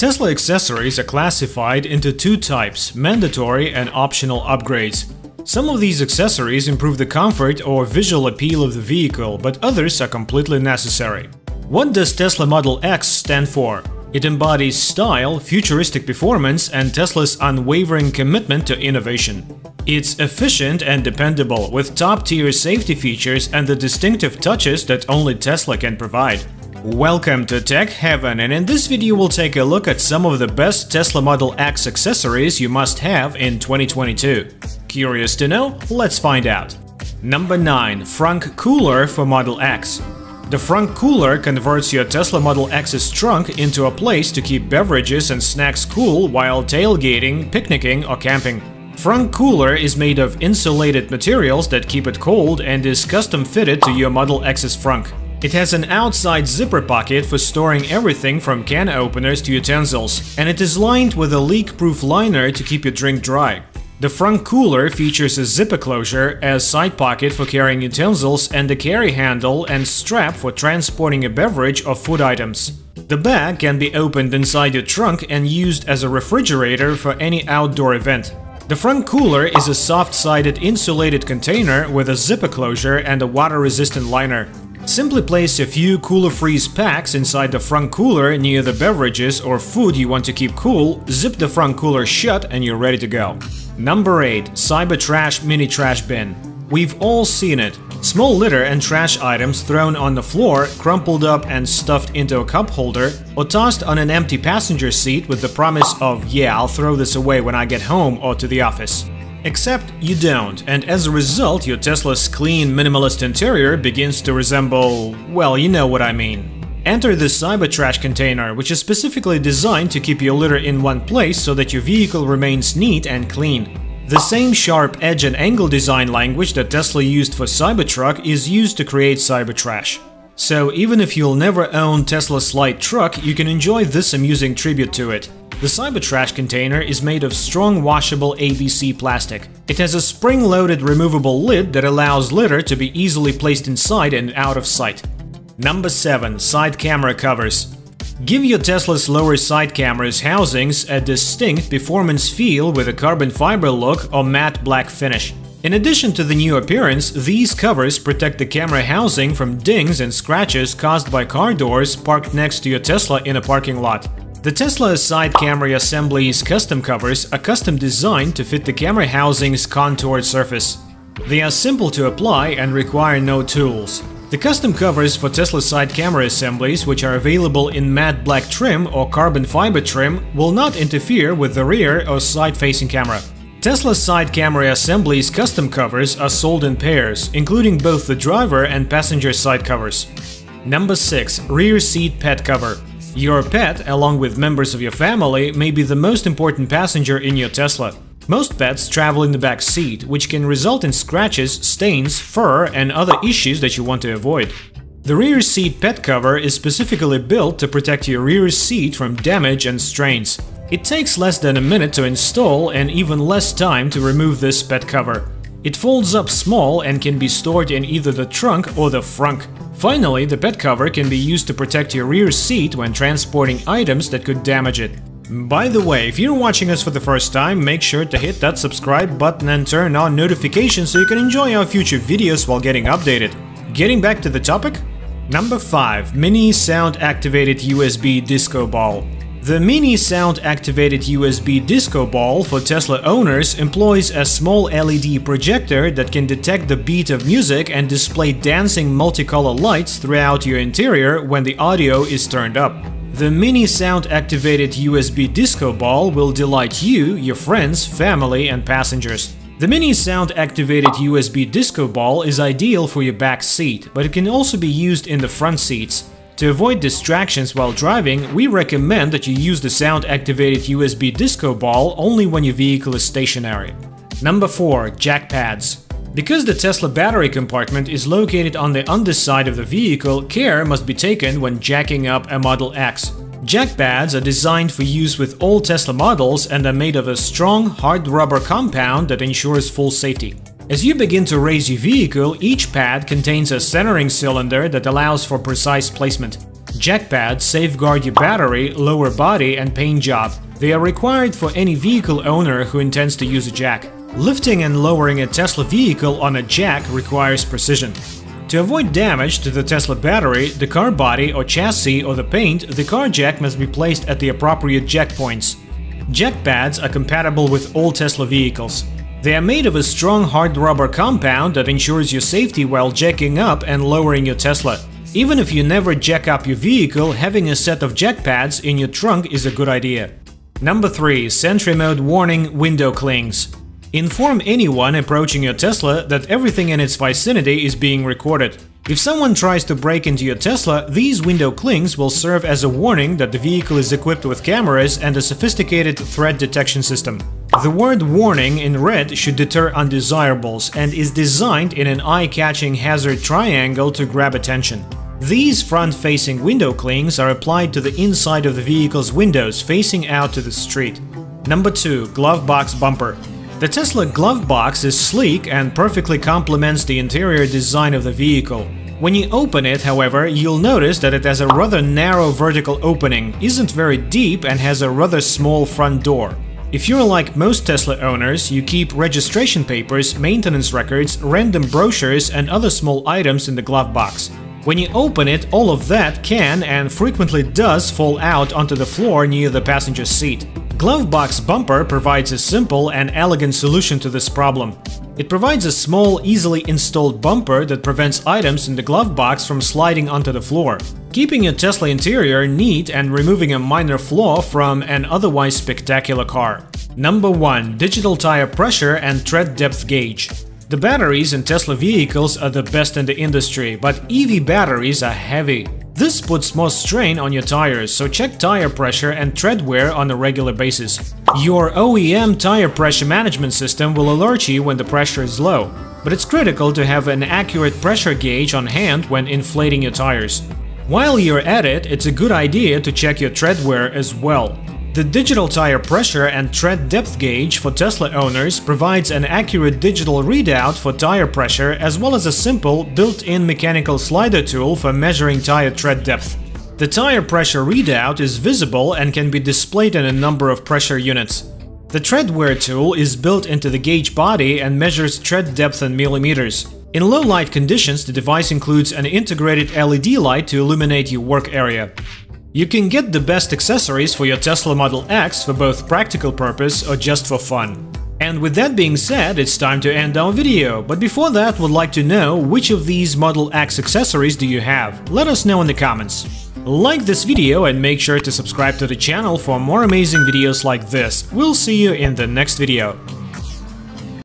Tesla accessories are classified into two types, mandatory and optional upgrades. Some of these accessories improve the comfort or visual appeal of the vehicle, but others are completely necessary. What does Tesla Model X stand for? It embodies style, futuristic performance, and Tesla's unwavering commitment to innovation. It's efficient and dependable, with top-tier safety features and the distinctive touches that only Tesla can provide. Welcome to Tech Heaven, and in this video we'll take a look at some of the best Tesla Model X accessories you must have in 2022. Curious to know? Let's find out. Number 9. Frunk Cooler for Model X the frunk cooler converts your Tesla Model X's trunk into a place to keep beverages and snacks cool while tailgating, picnicking, or camping. Frunk cooler is made of insulated materials that keep it cold and is custom fitted to your Model X's frunk. It has an outside zipper pocket for storing everything from can openers to utensils, and it is lined with a leak-proof liner to keep your drink dry. The frunk cooler features a zipper closure, a side pocket for carrying utensils, and a carry handle and strap for transporting a beverage or food items. The bag can be opened inside your trunk and used as a refrigerator for any outdoor event. The frunk cooler is a soft-sided insulated container with a zipper closure and a water-resistant liner. Simply place a few cooler freeze packs inside the frunk cooler near the beverages or food you want to keep cool, zip the frunk cooler shut and you're ready to go. Number 8. Cyber Trash Mini Trash Bin We've all seen it. Small litter and trash items thrown on the floor, crumpled up and stuffed into a cup holder, or tossed on an empty passenger seat with the promise of, yeah, I'll throw this away when I get home or to the office. Except you don't, and as a result, your Tesla's clean, minimalist interior begins to resemble, well, you know what I mean. Enter the Cybertrash container, which is specifically designed to keep your litter in one place so that your vehicle remains neat and clean. The same sharp edge and angle design language that Tesla used for Cybertruck is used to create Cybertrash. So even if you'll never own Tesla's light truck, you can enjoy this amusing tribute to it. The Cybertrash container is made of strong washable ABS plastic. It has a spring-loaded removable lid that allows litter to be easily placed inside and out of sight. Number 7. Side camera covers. Give your Tesla's lower side cameras housings a distinct performance feel with a carbon fiber look or matte black finish. In addition to the new appearance, these covers protect the camera housing from dings and scratches caused by car doors parked next to your Tesla in a parking lot. The Tesla side camera assembly's custom covers are custom designed to fit the camera housing's contoured surface. They are simple to apply and require no tools. The custom covers for Tesla side camera assemblies, which are available in matte black trim or carbon fiber trim, will not interfere with the rear or side-facing camera. Tesla side camera assemblies custom covers are sold in pairs, including both the driver and passenger side covers. Number 6. Rear Seat Pet Cover Your pet, along with members of your family, may be the most important passenger in your Tesla. Most pets travel in the back seat, which can result in scratches, stains, fur, and other issues that you want to avoid. The rear seat pet cover is specifically built to protect your rear seat from damage and strains. It takes less than a minute to install and even less time to remove this pet cover. It folds up small and can be stored in either the trunk or the frunk. Finally, the pet cover can be used to protect your rear seat when transporting items that could damage it. By the way, if you're watching us for the first time, make sure to hit that subscribe button and turn on notifications so you can enjoy our future videos while getting updated. Getting back to the topic? Number 5. Mini Sound Activated USB Disco Ball the Mini Sound Activated USB Disco Ball for Tesla owners employs a small LED projector that can detect the beat of music and display dancing multicolor lights throughout your interior when the audio is turned up. The mini sound-activated USB disco ball will delight you, your friends, family and passengers. The mini sound-activated USB disco ball is ideal for your back seat, but it can also be used in the front seats. To avoid distractions while driving, we recommend that you use the sound-activated USB disco ball only when your vehicle is stationary. Number 4. Jack pads because the Tesla battery compartment is located on the underside of the vehicle, care must be taken when jacking up a Model X. Jack pads are designed for use with all Tesla models and are made of a strong, hard rubber compound that ensures full safety. As you begin to raise your vehicle, each pad contains a centering cylinder that allows for precise placement. Jack pads safeguard your battery, lower body and paint job. They are required for any vehicle owner who intends to use a jack. Lifting and lowering a Tesla vehicle on a jack requires precision. To avoid damage to the Tesla battery, the car body or chassis or the paint, the car jack must be placed at the appropriate jack points. Jack pads are compatible with all Tesla vehicles. They are made of a strong hard rubber compound that ensures your safety while jacking up and lowering your Tesla. Even if you never jack up your vehicle, having a set of jack pads in your trunk is a good idea. Number 3. Sentry Mode Warning Window Clings Inform anyone approaching your Tesla that everything in its vicinity is being recorded. If someone tries to break into your Tesla, these window clings will serve as a warning that the vehicle is equipped with cameras and a sophisticated threat detection system. The word warning in red should deter undesirables and is designed in an eye-catching hazard triangle to grab attention. These front-facing window clings are applied to the inside of the vehicle's windows facing out to the street. Number 2. Glove Box Bumper the Tesla glove box is sleek and perfectly complements the interior design of the vehicle. When you open it, however, you'll notice that it has a rather narrow vertical opening, isn't very deep and has a rather small front door. If you're like most Tesla owners, you keep registration papers, maintenance records, random brochures and other small items in the glove box. When you open it, all of that can and frequently does fall out onto the floor near the passenger seat. Glovebox Bumper provides a simple and elegant solution to this problem. It provides a small, easily installed bumper that prevents items in the glove box from sliding onto the floor, keeping your Tesla interior neat and removing a minor flaw from an otherwise spectacular car. Number 1. Digital Tire Pressure and Tread Depth Gauge The batteries in Tesla vehicles are the best in the industry, but EV batteries are heavy. This puts more strain on your tires, so check tire pressure and tread wear on a regular basis. Your OEM tire pressure management system will alert you when the pressure is low, but it's critical to have an accurate pressure gauge on hand when inflating your tires. While you're at it, it's a good idea to check your tread wear as well. The digital tire pressure and tread depth gauge for Tesla owners provides an accurate digital readout for tire pressure as well as a simple, built-in mechanical slider tool for measuring tire tread depth. The tire pressure readout is visible and can be displayed in a number of pressure units. The tread wear tool is built into the gauge body and measures tread depth in millimeters. In low light conditions, the device includes an integrated LED light to illuminate your work area. You can get the best accessories for your Tesla Model X for both practical purpose or just for fun. And with that being said, it's time to end our video, but before that would like to know which of these Model X accessories do you have? Let us know in the comments. Like this video and make sure to subscribe to the channel for more amazing videos like this. We'll see you in the next video.